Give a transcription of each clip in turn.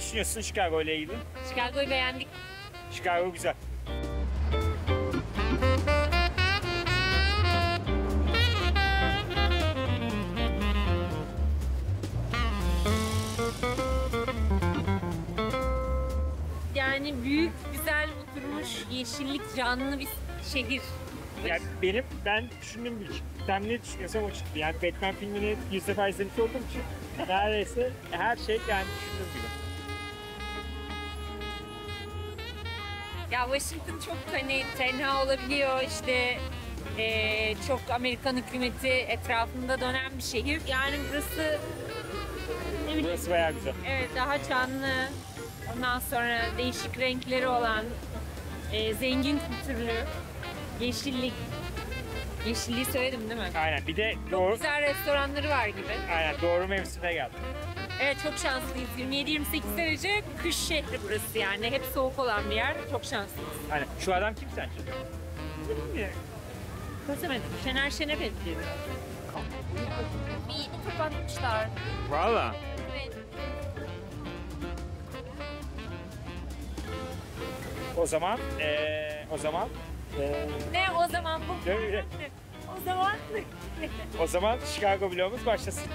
düşünüyorsun Chicago ile ilgili? Chicago'yu beğendik. Chicago güzel. Yani büyük, güzel, oturmuş, yeşillik, canlı bir şehir. Yani benim ben düşündüğüm bir ben ne düşünüyorsam o çıktı. Yani Batman filmini yüz defa izlemiş olduğum için neredeyse her şey yani düşündüğüm gibi. Ya Washington çok hani tenha olabiliyor işte eee, çok Amerikan hükümeti etrafında dönen bir şehir. Yani burası ne bileyim Burası bayağı güzel. evet daha canlı ondan sonra değişik renkleri olan eee, zengin kültürlü yeşillik yeşilliği söyledim değil mi? Aynen. Bir de Çok doğru güzel restoranları var gibi. aynen doğru mevsimine geldi. Evet çok şanslıyız. 27-28 derece kış şehri burası yani. Hep soğuk olan bir yer. Çok şanslıyız. Aynen. Şu adam kim sence? Bilmiyorum. Çözemedim. Şener Şen'e benziyor. Bir kapatmışlar. Valla. Evet. O zaman eee o zaman eee Ne o zaman bu? Öyle. O zaman o zaman Chicago vlogumuz başlasın.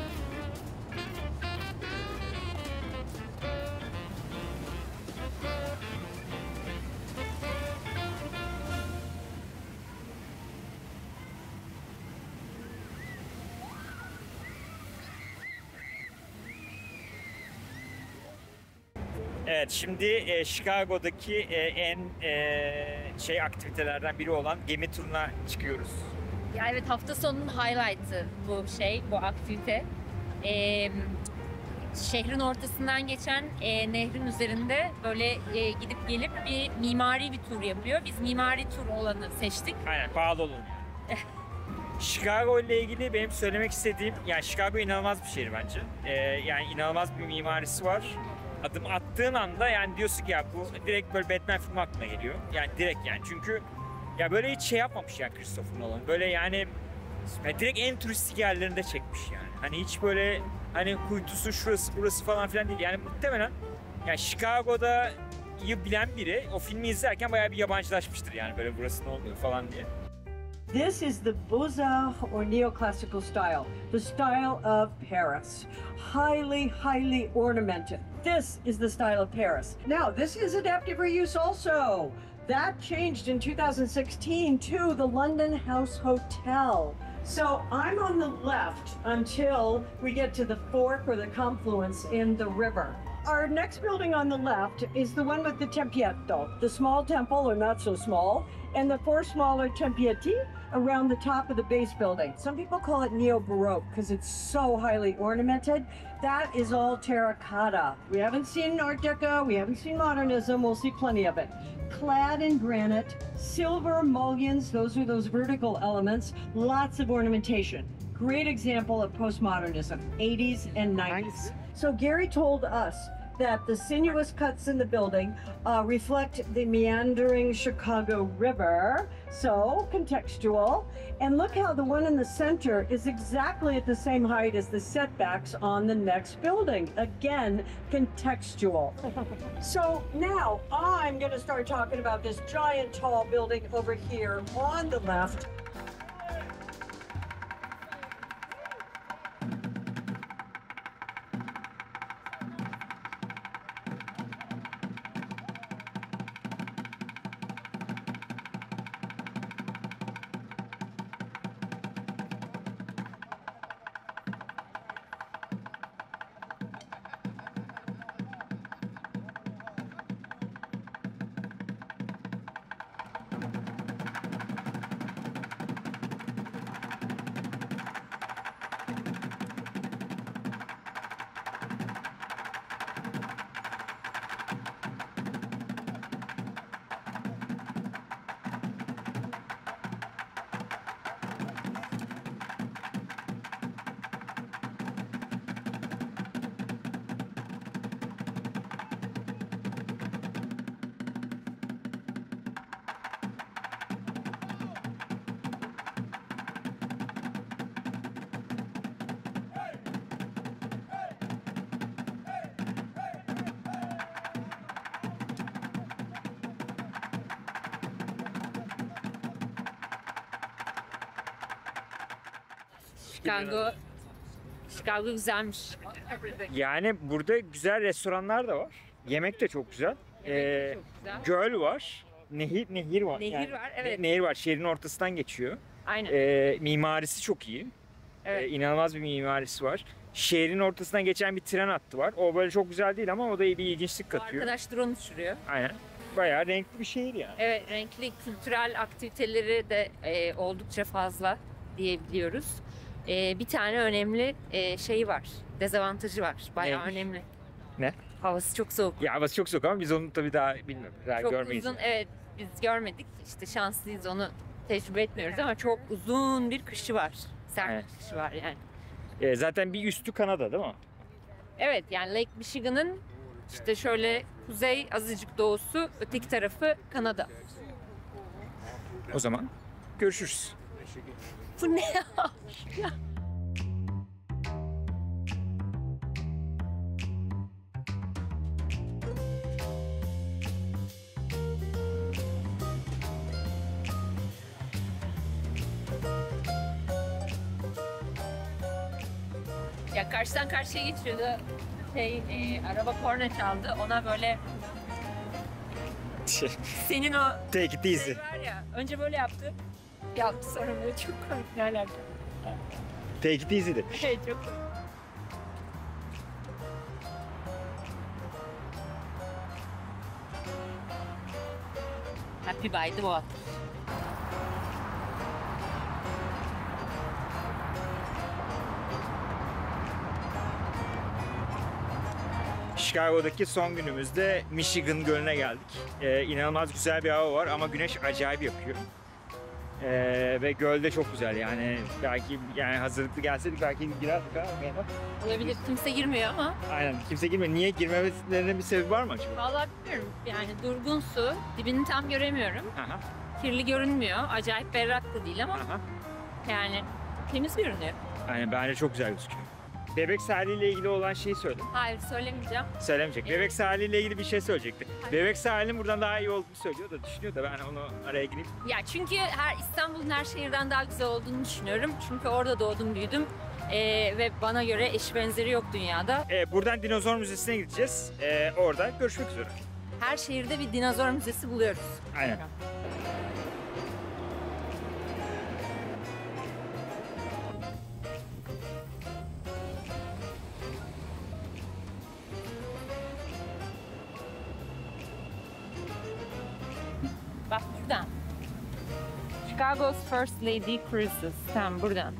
Evet, şimdi e, Chicago'daki e, en e, şey aktivitelerden biri olan gemi turuna çıkıyoruz. Ya evet hafta sonunun highlight'ı bu şey, bu aktivite. Ee, şehrin ortasından geçen e, nehrin üzerinde böyle e, gidip gelip bir mimari bir tur yapıyor. Biz mimari tur olanı seçtik. Aynen pahalı olun. Chicago ile ilgili benim söylemek istediğim, yani Chicago inanılmaz bir şehir bence. Ee, yani inanılmaz bir mimarisi var. Adım attığın anda yani diyorsun ki ya bu direkt böyle Batman filmi aklına geliyor. Yani direkt yani çünkü ya böyle hiç şey yapmamış yani Christopher Nolan. Böyle yani ya direkt en turistik yerlerinde çekmiş yani. Hani hiç böyle hani kuytusu şurası burası falan filan değil. Yani muhtemelen yani Chicago'da bilen biri o filmi izlerken bayağı bir yabancılaşmıştır yani böyle burası ne oluyor falan diye. This is the Beaux-Arts or neoclassical style, the style of Paris. Highly, highly ornamented. This is the style of Paris. Now, this is adaptive reuse also. That changed in 2016 to the London House Hotel. So I'm on the left until we get to the fork or the confluence in the river. Our next building on the left is the one with the Tempietto, the small temple or not so small, and the four smaller Tempietti around the top of the base building. Some people call it neo-baroque because it's so highly ornamented. That is all terracotta. We haven't seen Art Deco, we haven't seen modernism, we'll see plenty of it. Clad in granite, silver mullions, those are those vertical elements, lots of ornamentation. Great example of postmodernism, 80s and 90s. So Gary told us that the sinuous cuts in the building uh, reflect the meandering Chicago River, so contextual. And look how the one in the center is exactly at the same height as the setbacks on the next building. Again, contextual. so now I'm going to start talking about this giant tall building over here on the left. Chicago, Chicago güzelmiş. Yani burada güzel restoranlar da var. Yemek de çok güzel. Evet, Ee, çok güzel. göl var. Nehir nehir var. Nehir var, evet. Nehir var. Şehrin ortasından geçiyor. Aynen. Ee, mimarisi çok iyi. evet. Ee, inanılmaz bir mimarisi var. Şehrin ortasından geçen bir tren hattı var. O böyle çok güzel değil ama o da bir ilginçlik katıyor. arkadaş drone uçuruyor. Aynen. Bayağı renkli bir şehir yani. Evet, renkli kültürel aktiviteleri de e, oldukça fazla diyebiliyoruz. E, bir tane önemli e, şeyi var, dezavantajı var. Bayağı Neymiş? önemli. Ne? Havası çok soğuk. Ya havası çok soğuk ama biz onu tabii daha bilmiyorum. Daha çok görmeyiz. uzun, evet biz görmedik. İşte şanslıyız onu tecrübe etmiyoruz ama çok uzun bir kışı var. Sert Evet. bir kışı var yani. Ee, zaten bir üstü Kanada değil mi? Evet yani Lake Michigan'ın işte şöyle kuzey azıcık doğusu, öteki tarafı Kanada. O zaman görüşürüz. Bu ne ya? Ya karşıdan karşıya geçiyordu. Şey, e, araba korna çaldı. Ona böyle senin o Take it easy. şey var ya. Önce böyle yaptı. Yaptı sonra böyle çok komik ne alaka. Take it easy de. Şey çok komik. Happy by the water. Chicago'daki son günümüzde Michigan Gölü'ne geldik. Ee, inanılmaz güzel bir hava var ama güneş acayip yakıyor. Ee, ve gölde çok güzel yani belki yani hazırlıklı gelseydik belki girerdik ha. Olabilir. Kimse girmiyor ama Aynen kimse girmiyor. Niye girmemelerinin bir sebebi var mı acaba? vallahi bilmiyorum. Yani durgun su. Dibini tam göremiyorum. Aha, Kirli görünmüyor. Acayip berrak da değil ama aha. yani temiz görünüyor. Aynen bence çok güzel gözüküyor. Bebek sahiliyle ilgili olan şeyi söyle. Hayır söylemeyeceğim. Söylemeyecek. Bebek sahiliyle ilgili bir şey söyleyecekti. Hayır. Bebek sahilinin buradan daha iyi olduğunu söylüyor da düşünüyor da ben onu araya gireyim. Ya çünkü her İstanbul'un her şehirden daha güzel olduğunu düşünüyorum. Çünkü orada doğdum büyüdüm. Ee, ve bana göre eş benzeri yok dünyada. Ee, buradan Dinozor Müzesi'ne gideceğiz. Ee, orada görüşmek üzere. Her şehirde bir dinozor müzesi buluyoruz. Aynen. Chicago's First Lady Cruises. Tamam buradan.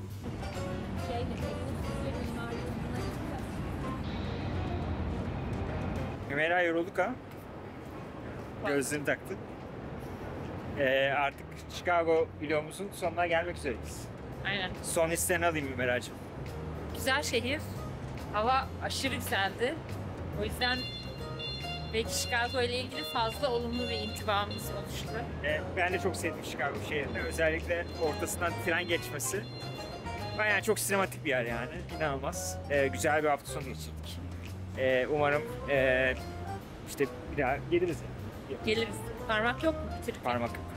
Hümeyra yorulduk ha. Gözlüğünü taktı. Ee, artık Chicago videomuzun sonuna gelmek üzereyiz. Aynen. Son hisseni alayım Hümeyra'cığım. Güzel şehir. Hava aşırı güzeldi. O yüzden belki Chicago ile ilgili fazla olumlu bir intibamız oluştu. Ee, ben de çok sevdim Chicago şehrini. Özellikle ortasından tren geçmesi. Bayağı çok sinematik bir yer yani. İnanılmaz. Ee, güzel bir hafta sonu geçirdik. Ee, umarım ee, işte bir daha geliriz. Geliriz. Parmak yok mu? Bitirdik. Parmak yok.